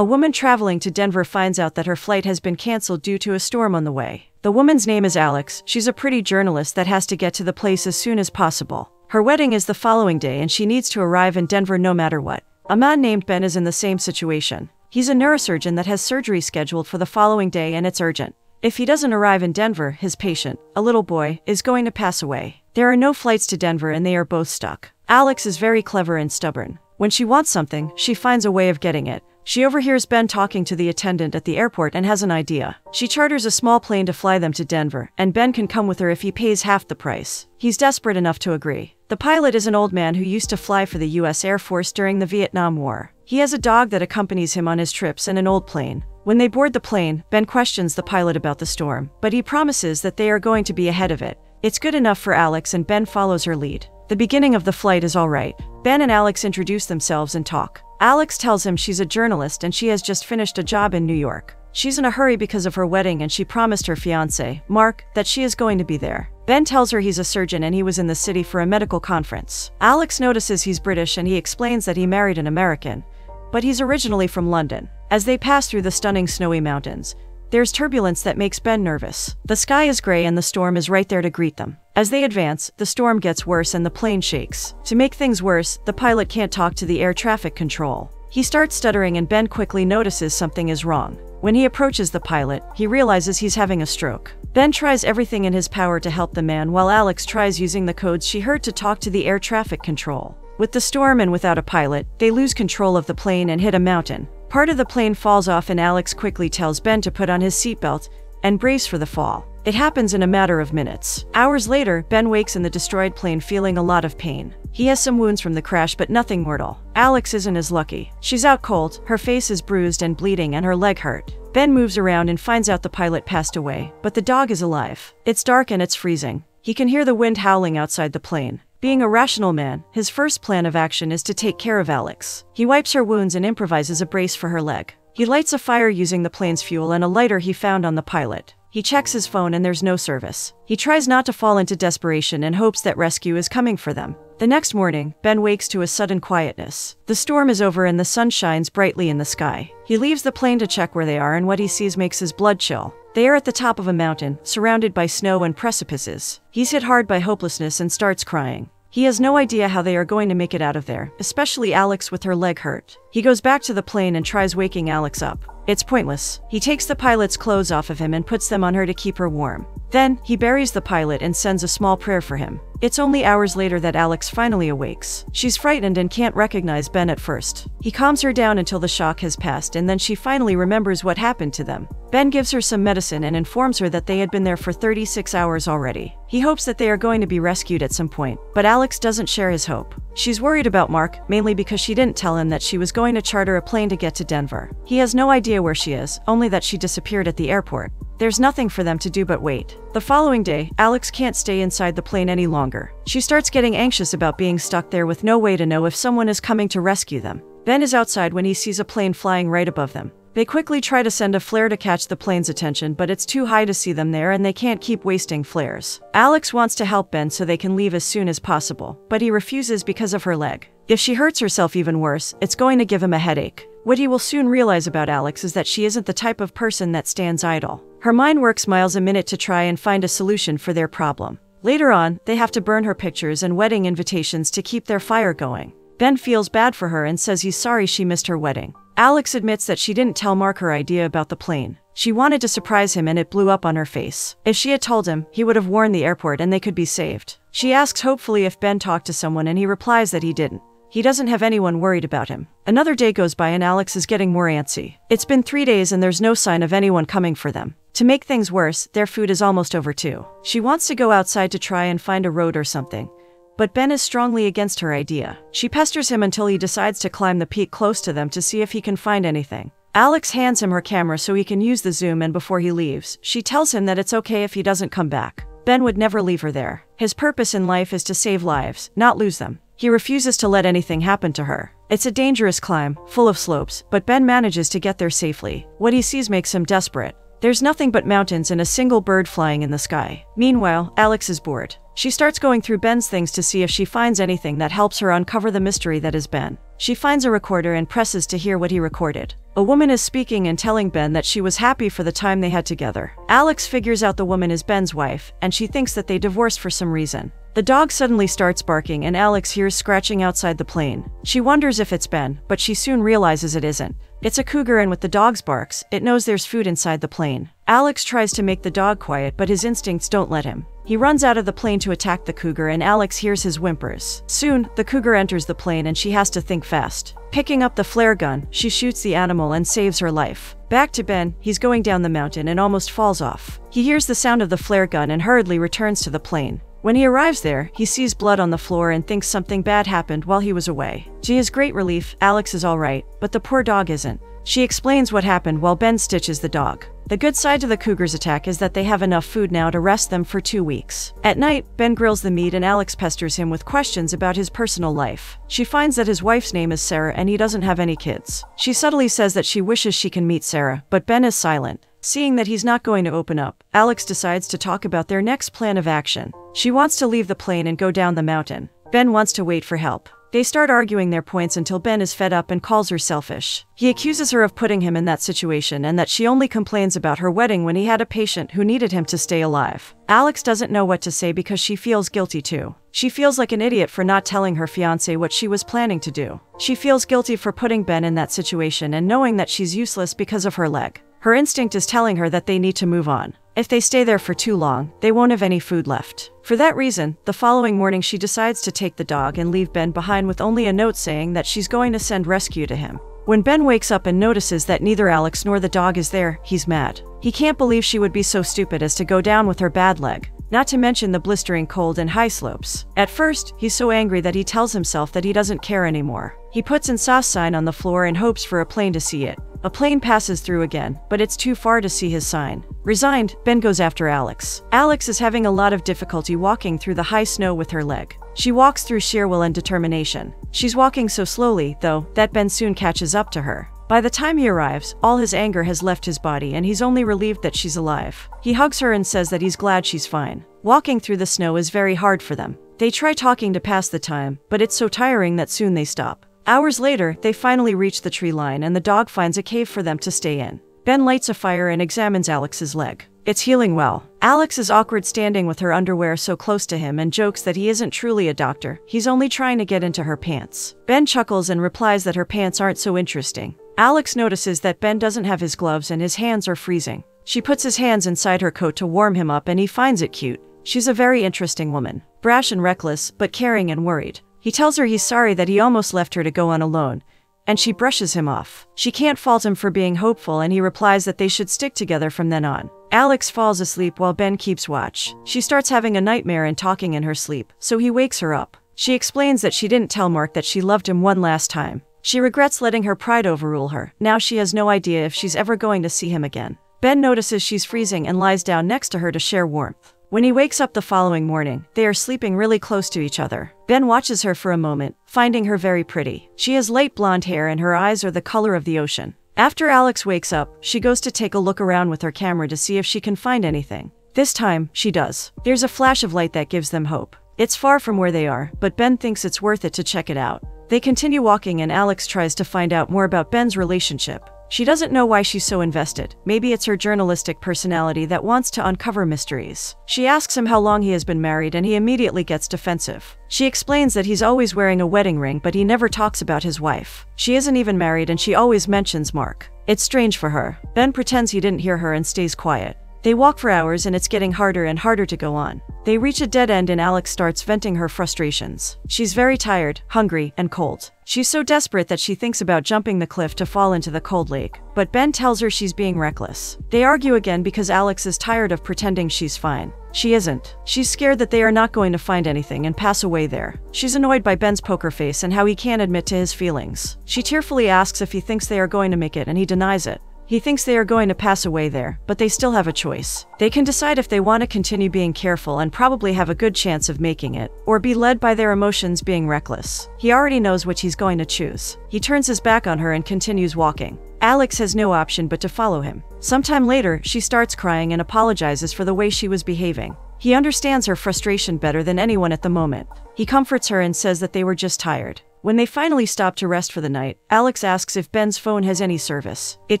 A woman traveling to Denver finds out that her flight has been canceled due to a storm on the way. The woman's name is Alex. She's a pretty journalist that has to get to the place as soon as possible. Her wedding is the following day and she needs to arrive in Denver no matter what. A man named Ben is in the same situation. He's a neurosurgeon that has surgery scheduled for the following day and it's urgent. If he doesn't arrive in Denver, his patient, a little boy, is going to pass away. There are no flights to Denver and they are both stuck. Alex is very clever and stubborn. When she wants something, she finds a way of getting it. She overhears Ben talking to the attendant at the airport and has an idea. She charters a small plane to fly them to Denver, and Ben can come with her if he pays half the price. He's desperate enough to agree. The pilot is an old man who used to fly for the US Air Force during the Vietnam War. He has a dog that accompanies him on his trips and an old plane. When they board the plane, Ben questions the pilot about the storm, but he promises that they are going to be ahead of it. It's good enough for Alex and Ben follows her lead. The beginning of the flight is alright. Ben and Alex introduce themselves and talk. Alex tells him she's a journalist and she has just finished a job in New York. She's in a hurry because of her wedding and she promised her fiance, Mark, that she is going to be there. Ben tells her he's a surgeon and he was in the city for a medical conference. Alex notices he's British and he explains that he married an American, but he's originally from London. As they pass through the stunning snowy mountains, there's turbulence that makes Ben nervous. The sky is gray and the storm is right there to greet them. As they advance, the storm gets worse and the plane shakes. To make things worse, the pilot can't talk to the air traffic control. He starts stuttering and Ben quickly notices something is wrong. When he approaches the pilot, he realizes he's having a stroke. Ben tries everything in his power to help the man while Alex tries using the codes she heard to talk to the air traffic control. With the storm and without a pilot, they lose control of the plane and hit a mountain. Part of the plane falls off and Alex quickly tells Ben to put on his seatbelt and brace for the fall. It happens in a matter of minutes. Hours later, Ben wakes in the destroyed plane feeling a lot of pain. He has some wounds from the crash but nothing mortal. Alex isn't as lucky. She's out cold, her face is bruised and bleeding and her leg hurt. Ben moves around and finds out the pilot passed away, but the dog is alive. It's dark and it's freezing. He can hear the wind howling outside the plane. Being a rational man, his first plan of action is to take care of Alex. He wipes her wounds and improvises a brace for her leg. He lights a fire using the plane's fuel and a lighter he found on the pilot. He checks his phone and there's no service. He tries not to fall into desperation and hopes that rescue is coming for them. The next morning, Ben wakes to a sudden quietness. The storm is over and the sun shines brightly in the sky. He leaves the plane to check where they are and what he sees makes his blood chill. They are at the top of a mountain, surrounded by snow and precipices. He's hit hard by hopelessness and starts crying. He has no idea how they are going to make it out of there, especially Alex with her leg hurt. He goes back to the plane and tries waking Alex up. It's pointless. He takes the pilot's clothes off of him and puts them on her to keep her warm. Then, he buries the pilot and sends a small prayer for him. It's only hours later that Alex finally awakes. She's frightened and can't recognize Ben at first. He calms her down until the shock has passed and then she finally remembers what happened to them. Ben gives her some medicine and informs her that they had been there for 36 hours already. He hopes that they are going to be rescued at some point, but Alex doesn't share his hope. She's worried about Mark, mainly because she didn't tell him that she was going to charter a plane to get to Denver. He has no idea where she is, only that she disappeared at the airport. There's nothing for them to do but wait. The following day, Alex can't stay inside the plane any longer. She starts getting anxious about being stuck there with no way to know if someone is coming to rescue them. Ben is outside when he sees a plane flying right above them. They quickly try to send a flare to catch the plane's attention, but it's too high to see them there and they can't keep wasting flares. Alex wants to help Ben so they can leave as soon as possible, but he refuses because of her leg. If she hurts herself even worse, it's going to give him a headache. What he will soon realize about Alex is that she isn't the type of person that stands idle. Her mind works miles a minute to try and find a solution for their problem. Later on, they have to burn her pictures and wedding invitations to keep their fire going. Ben feels bad for her and says he's sorry she missed her wedding. Alex admits that she didn't tell Mark her idea about the plane. She wanted to surprise him and it blew up on her face. If she had told him, he would have warned the airport and they could be saved. She asks hopefully if Ben talked to someone and he replies that he didn't. He doesn't have anyone worried about him. Another day goes by and Alex is getting more antsy. It's been three days and there's no sign of anyone coming for them. To make things worse, their food is almost over too. She wants to go outside to try and find a road or something. But Ben is strongly against her idea. She pesters him until he decides to climb the peak close to them to see if he can find anything. Alex hands him her camera so he can use the zoom and before he leaves, she tells him that it's okay if he doesn't come back. Ben would never leave her there. His purpose in life is to save lives, not lose them. He refuses to let anything happen to her. It's a dangerous climb, full of slopes, but Ben manages to get there safely. What he sees makes him desperate. There's nothing but mountains and a single bird flying in the sky. Meanwhile, Alex is bored. She starts going through Ben's things to see if she finds anything that helps her uncover the mystery that is Ben. She finds a recorder and presses to hear what he recorded. A woman is speaking and telling Ben that she was happy for the time they had together. Alex figures out the woman is Ben's wife, and she thinks that they divorced for some reason. The dog suddenly starts barking and Alex hears scratching outside the plane. She wonders if it's Ben, but she soon realizes it isn't. It's a cougar and with the dog's barks, it knows there's food inside the plane. Alex tries to make the dog quiet but his instincts don't let him. He runs out of the plane to attack the cougar and Alex hears his whimpers. Soon, the cougar enters the plane and she has to think fast. Picking up the flare gun, she shoots the animal and saves her life. Back to Ben, he's going down the mountain and almost falls off. He hears the sound of the flare gun and hurriedly returns to the plane. When he arrives there, he sees blood on the floor and thinks something bad happened while he was away. To his great relief, Alex is alright, but the poor dog isn't. She explains what happened while Ben stitches the dog. The good side to the cougar's attack is that they have enough food now to rest them for two weeks. At night, Ben grills the meat and Alex pesters him with questions about his personal life. She finds that his wife's name is Sarah and he doesn't have any kids. She subtly says that she wishes she can meet Sarah, but Ben is silent. Seeing that he's not going to open up, Alex decides to talk about their next plan of action. She wants to leave the plane and go down the mountain. Ben wants to wait for help. They start arguing their points until Ben is fed up and calls her selfish. He accuses her of putting him in that situation and that she only complains about her wedding when he had a patient who needed him to stay alive. Alex doesn't know what to say because she feels guilty too. She feels like an idiot for not telling her fiance what she was planning to do. She feels guilty for putting Ben in that situation and knowing that she's useless because of her leg. Her instinct is telling her that they need to move on. If they stay there for too long, they won't have any food left. For that reason, the following morning she decides to take the dog and leave Ben behind with only a note saying that she's going to send rescue to him. When Ben wakes up and notices that neither Alex nor the dog is there, he's mad. He can't believe she would be so stupid as to go down with her bad leg not to mention the blistering cold and high slopes. At first, he's so angry that he tells himself that he doesn't care anymore. He puts an SOS sign on the floor and hopes for a plane to see it. A plane passes through again, but it's too far to see his sign. Resigned, Ben goes after Alex. Alex is having a lot of difficulty walking through the high snow with her leg. She walks through sheer will and determination. She's walking so slowly, though, that Ben soon catches up to her. By the time he arrives, all his anger has left his body and he's only relieved that she's alive. He hugs her and says that he's glad she's fine. Walking through the snow is very hard for them. They try talking to pass the time, but it's so tiring that soon they stop. Hours later, they finally reach the tree line and the dog finds a cave for them to stay in. Ben lights a fire and examines Alex's leg. It's healing well. Alex is awkward standing with her underwear so close to him and jokes that he isn't truly a doctor, he's only trying to get into her pants. Ben chuckles and replies that her pants aren't so interesting. Alex notices that Ben doesn't have his gloves and his hands are freezing. She puts his hands inside her coat to warm him up and he finds it cute. She's a very interesting woman, brash and reckless, but caring and worried. He tells her he's sorry that he almost left her to go on alone, and she brushes him off. She can't fault him for being hopeful and he replies that they should stick together from then on. Alex falls asleep while Ben keeps watch. She starts having a nightmare and talking in her sleep, so he wakes her up. She explains that she didn't tell Mark that she loved him one last time. She regrets letting her pride overrule her. Now she has no idea if she's ever going to see him again. Ben notices she's freezing and lies down next to her to share warmth. When he wakes up the following morning, they are sleeping really close to each other. Ben watches her for a moment, finding her very pretty. She has light blonde hair and her eyes are the color of the ocean. After Alex wakes up, she goes to take a look around with her camera to see if she can find anything. This time, she does. There's a flash of light that gives them hope. It's far from where they are, but Ben thinks it's worth it to check it out. They continue walking and Alex tries to find out more about Ben's relationship. She doesn't know why she's so invested. Maybe it's her journalistic personality that wants to uncover mysteries. She asks him how long he has been married and he immediately gets defensive. She explains that he's always wearing a wedding ring but he never talks about his wife. She isn't even married and she always mentions Mark. It's strange for her. Ben pretends he didn't hear her and stays quiet. They walk for hours and it's getting harder and harder to go on. They reach a dead end and Alex starts venting her frustrations. She's very tired, hungry, and cold. She's so desperate that she thinks about jumping the cliff to fall into the cold lake. But Ben tells her she's being reckless. They argue again because Alex is tired of pretending she's fine. She isn't. She's scared that they are not going to find anything and pass away there. She's annoyed by Ben's poker face and how he can't admit to his feelings. She tearfully asks if he thinks they are going to make it and he denies it. He thinks they are going to pass away there, but they still have a choice. They can decide if they want to continue being careful and probably have a good chance of making it, or be led by their emotions being reckless. He already knows which he's going to choose. He turns his back on her and continues walking. Alex has no option but to follow him. Sometime later, she starts crying and apologizes for the way she was behaving. He understands her frustration better than anyone at the moment. He comforts her and says that they were just tired. When they finally stop to rest for the night, Alex asks if Ben's phone has any service. It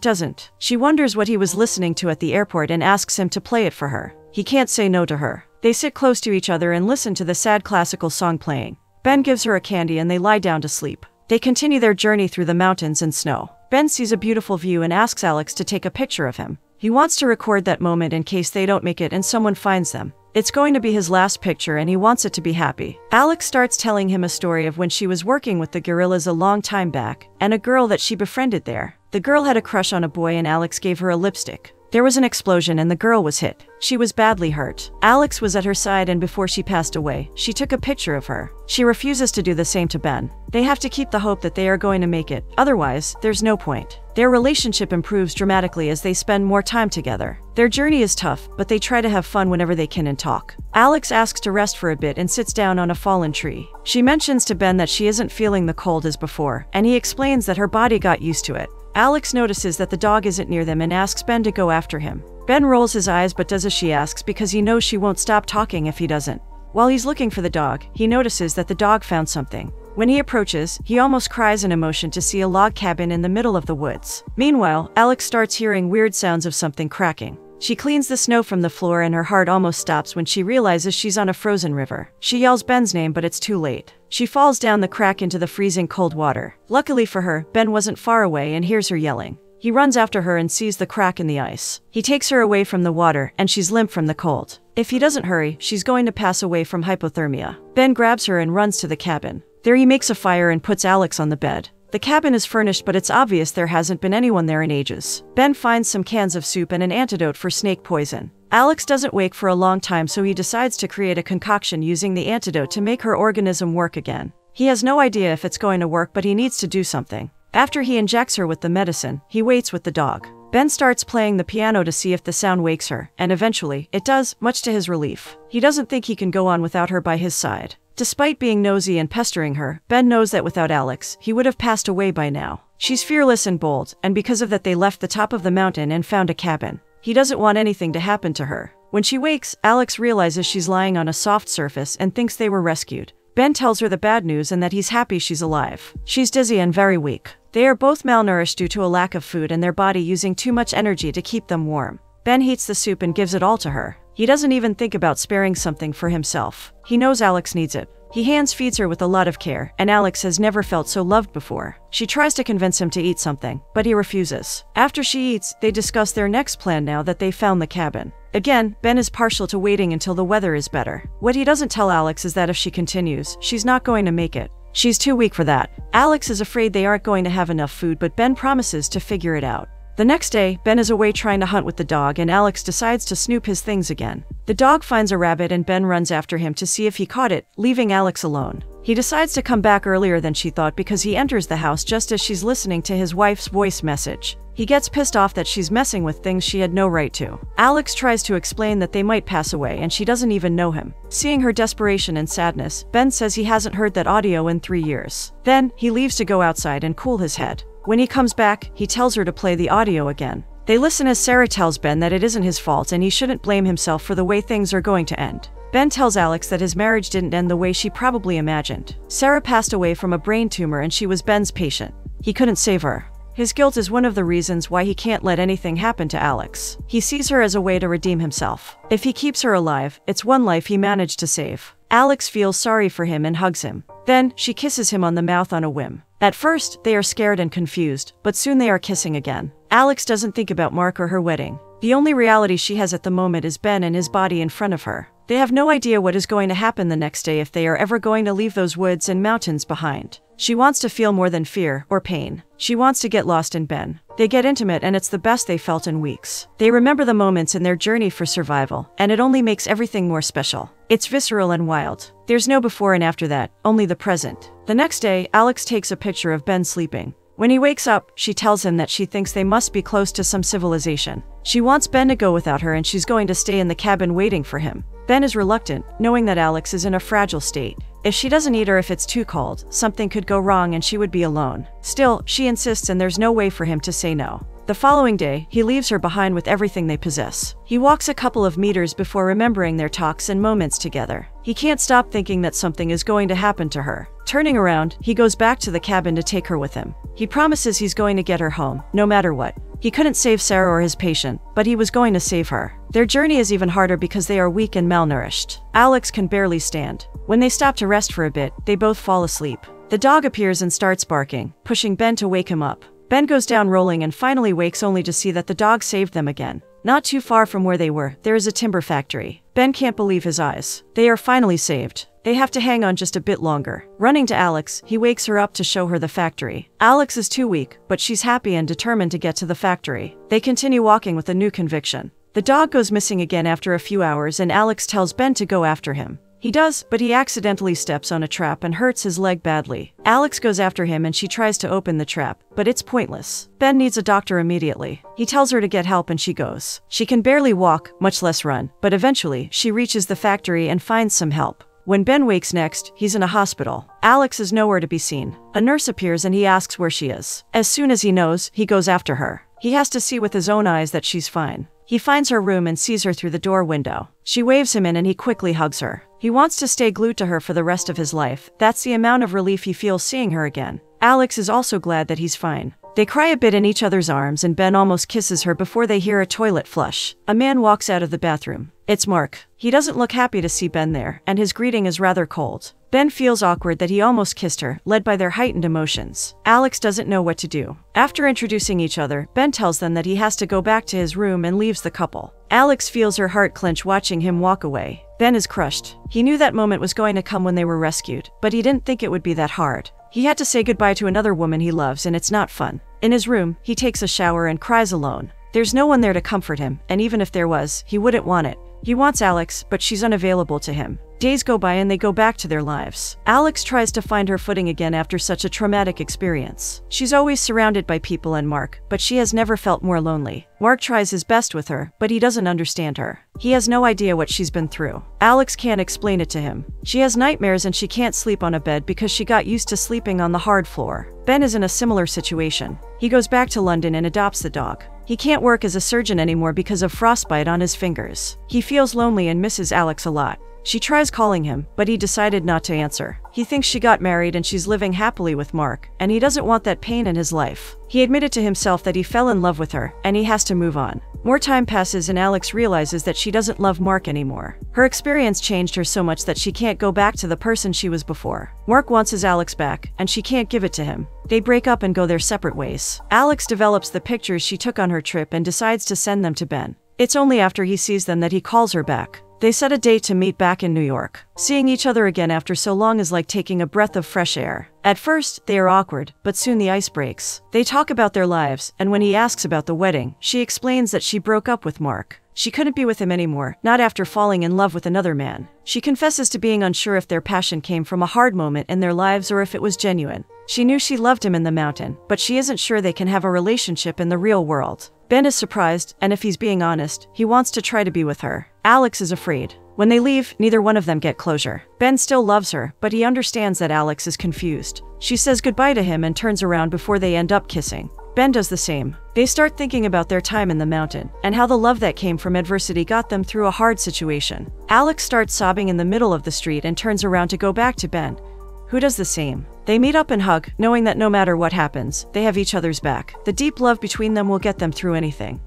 doesn't. She wonders what he was listening to at the airport and asks him to play it for her. He can't say no to her. They sit close to each other and listen to the sad classical song playing. Ben gives her a candy and they lie down to sleep. They continue their journey through the mountains and snow. Ben sees a beautiful view and asks Alex to take a picture of him. He wants to record that moment in case they don't make it and someone finds them. It's going to be his last picture and he wants it to be happy. Alex starts telling him a story of when she was working with the gorillas a long time back, and a girl that she befriended there. The girl had a crush on a boy and Alex gave her a lipstick. There was an explosion and the girl was hit. She was badly hurt. Alex was at her side and before she passed away, she took a picture of her. She refuses to do the same to Ben. They have to keep the hope that they are going to make it, otherwise, there's no point. Their relationship improves dramatically as they spend more time together. Their journey is tough, but they try to have fun whenever they can and talk. Alex asks to rest for a bit and sits down on a fallen tree. She mentions to Ben that she isn't feeling the cold as before, and he explains that her body got used to it. Alex notices that the dog isn't near them and asks Ben to go after him. Ben rolls his eyes but does as she asks because he knows she won't stop talking if he doesn't. While he's looking for the dog, he notices that the dog found something. When he approaches, he almost cries in emotion to see a log cabin in the middle of the woods. Meanwhile, Alex starts hearing weird sounds of something cracking. She cleans the snow from the floor and her heart almost stops when she realizes she's on a frozen river. She yells Ben's name, but it's too late. She falls down the crack into the freezing cold water. Luckily for her, Ben wasn't far away and hears her yelling. He runs after her and sees the crack in the ice. He takes her away from the water, and she's limp from the cold. If he doesn't hurry, she's going to pass away from hypothermia. Ben grabs her and runs to the cabin. There he makes a fire and puts Alex on the bed. The cabin is furnished, but it's obvious there hasn't been anyone there in ages. Ben finds some cans of soup and an antidote for snake poison. Alex doesn't wake for a long time, so he decides to create a concoction using the antidote to make her organism work again. He has no idea if it's going to work, but he needs to do something. After he injects her with the medicine, he waits with the dog. Ben starts playing the piano to see if the sound wakes her, and eventually, it does, much to his relief. He doesn't think he can go on without her by his side. Despite being nosy and pestering her, Ben knows that without Alex, he would have passed away by now. She's fearless and bold, and because of that, they left the top of the mountain and found a cabin. He doesn't want anything to happen to her. When she wakes, Alex realizes she's lying on a soft surface and thinks they were rescued. Ben tells her the bad news and that he's happy she's alive. She's dizzy and very weak. They are both malnourished due to a lack of food and their body using too much energy to keep them warm. Ben heats the soup and gives it all to her. He doesn't even think about sparing something for himself. He knows Alex needs it. He hands feeds her with a lot of care, and Alex has never felt so loved before. She tries to convince him to eat something, but he refuses. After she eats, they discuss their next plan now that they found the cabin. Again, Ben is partial to waiting until the weather is better. What he doesn't tell Alex is that if she continues, she's not going to make it. She's too weak for that. Alex is afraid they aren't going to have enough food, but Ben promises to figure it out. The next day, Ben is away trying to hunt with the dog, and Alex decides to snoop his things again. The dog finds a rabbit, and Ben runs after him to see if he caught it, leaving Alex alone. He decides to come back earlier than she thought because he enters the house just as she's listening to his wife's voice message. He gets pissed off that she's messing with things she had no right to. Alex tries to explain that they might pass away and she doesn't even know him. Seeing her desperation and sadness, Ben says he hasn't heard that audio in three years. Then, he leaves to go outside and cool his head. When he comes back, he tells her to play the audio again. They listen as Sarah tells Ben that it isn't his fault and he shouldn't blame himself for the way things are going to end. Ben tells Alex that his marriage didn't end the way she probably imagined. Sarah passed away from a brain tumor and she was Ben's patient. He couldn't save her. His guilt is one of the reasons why he can't let anything happen to Alex. He sees her as a way to redeem himself. If he keeps her alive, it's one life he managed to save. Alex feels sorry for him and hugs him. Then, she kisses him on the mouth on a whim. At first, they are scared and confused, but soon they are kissing again. Alex doesn't think about Mark or her wedding. The only reality she has at the moment is Ben and his body in front of her. They have no idea what is going to happen the next day if they are ever going to leave those woods and mountains behind. She wants to feel more than fear or pain. She wants to get lost in Ben. They get intimate and it's the best they felt in weeks. They remember the moments in their journey for survival, and it only makes everything more special. It's visceral and wild. There's no before and after that, only the present. The next day, Alex takes a picture of Ben sleeping. When he wakes up, she tells him that she thinks they must be close to some civilization. She wants Ben to go without her and she's going to stay in the cabin waiting for him. Ben is reluctant, knowing that Alex is in a fragile state. If she doesn't eat or if it's too cold, something could go wrong and she would be alone. Still, she insists and there's no way for him to say no. The following day, he leaves her behind with everything they possess. He walks a couple of meters before remembering their talks and moments together. He can't stop thinking that something is going to happen to her. Turning around, he goes back to the cabin to take her with him. He promises he's going to get her home, no matter what. He couldn't save Sarah or his patient, but he was going to save her. Their journey is even harder because they are weak and malnourished. Alex can barely stand. When they stop to rest for a bit, they both fall asleep. The dog appears and starts barking, pushing Ben to wake him up. Ben goes down rolling and finally wakes only to see that the dog saved them again. Not too far from where they were, there is a timber factory. Ben can't believe his eyes. They are finally saved. They have to hang on just a bit longer. Running to Alex, he wakes her up to show her the factory. Alex is too weak, but she's happy and determined to get to the factory. They continue walking with a new conviction. The dog goes missing again after a few hours and Alex tells Ben to go after him. He does, but he accidentally steps on a trap and hurts his leg badly. Alex goes after him and she tries to open the trap, but it's pointless. Ben needs a doctor immediately. He tells her to get help and she goes. She can barely walk, much less run, but eventually, she reaches the factory and finds some help. When Ben wakes next, he's in a hospital. Alex is nowhere to be seen. A nurse appears and he asks where she is. As soon as he knows, he goes after her. He has to see with his own eyes that she's fine. He finds her room and sees her through the door window. She waves him in and he quickly hugs her. He wants to stay glued to her for the rest of his life. That's the amount of relief he feels seeing her again. Alex is also glad that he's fine. They cry a bit in each other's arms and Ben almost kisses her before they hear a toilet flush. A man walks out of the bathroom. It's Mark. He doesn't look happy to see Ben there, and his greeting is rather cold. Ben feels awkward that he almost kissed her, led by their heightened emotions. Alex doesn't know what to do. After introducing each other, Ben tells them that he has to go back to his room and leaves the couple. Alex feels her heart clench watching him walk away. Ben is crushed. He knew that moment was going to come when they were rescued, but he didn't think it would be that hard. He had to say goodbye to another woman he loves, and it's not fun. In his room, he takes a shower and cries alone. There's no one there to comfort him, and even if there was, he wouldn't want it. He wants Alex, but she's unavailable to him. Days go by and they go back to their lives. Alex tries to find her footing again after such a traumatic experience. She's always surrounded by people and Mark, but she has never felt more lonely. Mark tries his best with her, but he doesn't understand her. He has no idea what she's been through. Alex can't explain it to him. She has nightmares and she can't sleep on a bed because she got used to sleeping on the hard floor. Ben is in a similar situation. He goes back to London and adopts the dog. He can't work as a surgeon anymore because of frostbite on his fingers. He feels lonely and misses Alex a lot. She tries calling him, but he decided not to answer. He thinks she got married and she's living happily with Mark, and he doesn't want that pain in his life. He admitted to himself that he fell in love with her, and he has to move on. More time passes and Alex realizes that she doesn't love Mark anymore. Her experience changed her so much that she can't go back to the person she was before. Mark wants his Alex back, and she can't give it to him. They break up and go their separate ways. Alex develops the pictures she took on her trip and decides to send them to Ben. It's only after he sees them that he calls her back. They set a date to meet back in New York. Seeing each other again after so long is like taking a breath of fresh air. At first, they are awkward, but soon the ice breaks. They talk about their lives, and when he asks about the wedding, she explains that she broke up with Mark. She couldn't be with him anymore, not after falling in love with another man. She confesses to being unsure if their passion came from a hard moment in their lives or if it was genuine. She knew she loved him in the mountain, but she isn't sure they can have a relationship in the real world. Ben is surprised, and if he's being honest, he wants to try to be with her. Alex is afraid. When they leave, neither one of them get closure. Ben still loves her, but he understands that Alex is confused. She says goodbye to him and turns around before they end up kissing. Ben does the same. They start thinking about their time in the mountain and how the love that came from adversity got them through a hard situation. Alex starts sobbing in the middle of the street and turns around to go back to Ben, who does the same. They meet up and hug, knowing that no matter what happens, they have each other's back. The deep love between them will get them through anything.